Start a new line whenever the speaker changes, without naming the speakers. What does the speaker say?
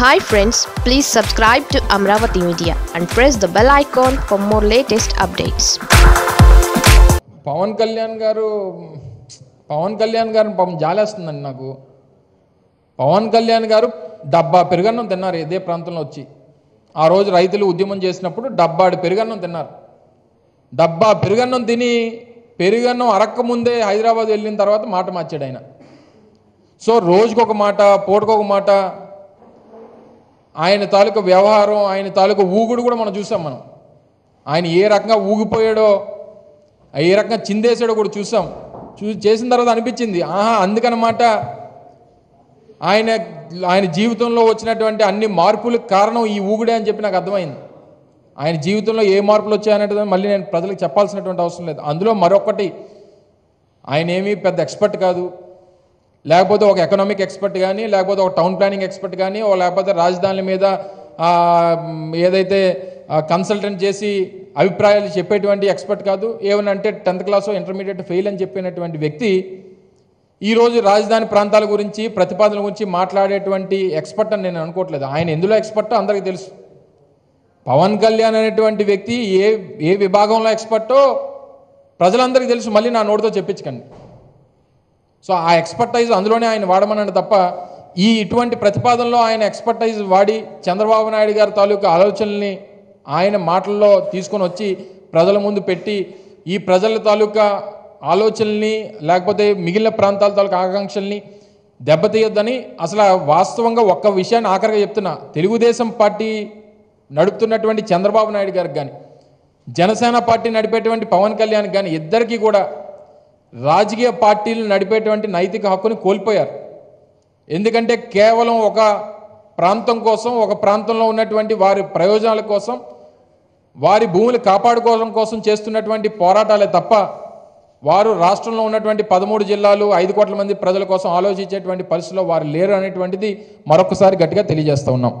Hi friends please subscribe to Amaravati media and press the bell icon for more latest updates
Pawan Kalyan garu Pawan Kalyan గారిని పాపం జాలేస్తుందండి నాకు. పవన్ కళ్యాణ్ గారు డబ్బా పెరుగన్నం తిన్నారు ఇదే ప్రాంతంలో వచ్చి. ఆ రోజు రైతులు ఉద్యమం చేసినప్పుడు డబ్బాడు పెరుగన్నం తిన్నారు. డబ్బా పెరుగన్నం తిని పెరుగన్నం అరక్క ముందే హైదరాబాద్ వెళ్ళిన తర్వాత మాట మార్చాడు ఆయన. సో రోజుకొక మాట పూటకొక మాట ఆయన తాలూకు వ్యవహారం ఆయన తాలూకు ఊగుడు కూడా మనం చూసాం మనం. ఆయన ఏ రకంగా ఊగిపోయాడో ఏ రకంగా చిందేసాడో కూడా చూసాం. చూ చేసిన తర్వాత అనిపించింది ఆహా అందుకనమాట ఆయన ఆయన జీవితంలో వచ్చినటువంటి అన్ని మార్పులకు కారణం ఈ ఊగుడే అని చెప్పి నాకు అర్థమైంది. ఆయన జీవితంలో ఏ మార్పులు వచ్చాయనేది మళ్ళీ నేను ప్రజలకు చెప్పాల్సినటువంటి అవసరం లేదు. అందులో మరొకటి ఆయన ఏమీ పెద్ద ఎక్స్పర్ట్ కాదు. లేకపోతే ఒక ఎకనామిక్ ఎక్స్పర్ట్ కానీ లేకపోతే ఒక టౌన్ ప్లానింగ్ ఎక్స్పర్ట్ కానీ లేకపోతే రాజధానుల మీద ఏదైతే కన్సల్టెంట్ చేసి అభిప్రాయాలు చెప్పేటువంటి ఎక్స్పర్ట్ కాదు. ఏమనంటే టెన్త్ క్లాస్ ఇంటర్మీడియట్ ఫెయిల్ అని చెప్పినటువంటి వ్యక్తి ఈరోజు రాజధాని ప్రాంతాల గురించి ప్రతిపాదనల గురించి మాట్లాడేటువంటి ఎక్స్పర్ట్ అని నేను అనుకోవట్లేదు. ఆయన ఎందులో ఎక్స్పర్టో అందరికీ తెలుసు. పవన్ కళ్యాణ్ అనేటువంటి వ్యక్తి ఏ ఏ విభాగంలో ఎక్స్పర్టో ప్రజలందరికీ తెలుసు. మళ్ళీ నా నోటితో చెప్పించకండి. సో ఆ ఎక్స్పర్టైజ్ అందులోనే ఆయన వాడమన్నాడు తప్ప ఈ ఇటువంటి ప్రతిపాదనలో ఆయన ఎక్స్పర్టైజ్ వాడి చంద్రబాబు నాయుడు గారి తాలూకు ఆలోచనల్ని ఆయన మాటల్లో తీసుకొని వచ్చి ప్రజల ముందు పెట్టి ఈ ప్రజల తాలూకా ఆలోచనల్ని లేకపోతే మిగిలిన ప్రాంతాల తాలూకా ఆకాంక్షల్ని దెబ్బతీయొద్దని అసలు ఆ వాస్తవంగా ఒక్క విషయాన్ని ఆఖరిగా చెప్తున్నా. తెలుగుదేశం పార్టీ నడుపుతున్నటువంటి చంద్రబాబు నాయుడు గారికి కానీ జనసేన పార్టీ నడిపేటువంటి పవన్ కళ్యాణ్ కానీ ఇద్దరికీ కూడా రాజకీయ పార్టీలు నడిపేటువంటి నైతిక హక్కుని కోల్పోయారు. ఎందుకంటే కేవలం ఒక ప్రాంతం కోసం ఒక ప్రాంతంలో ఉన్నటువంటి వారి ప్రయోజనాల కోసం వారి భూములు కాపాడుకోవడం కోసం చేస్తున్నటువంటి పోరాటాలే తప్ప వారు రాష్ట్రంలో ఉన్నటువంటి పదమూడు జిల్లాలు ఐదు కోట్ల మంది ప్రజల కోసం ఆలోచించేటువంటి పరిస్థితిలో వారు లేరు అనేటువంటిది మరొకసారి గట్టిగా తెలియజేస్తూ ఉన్నాం.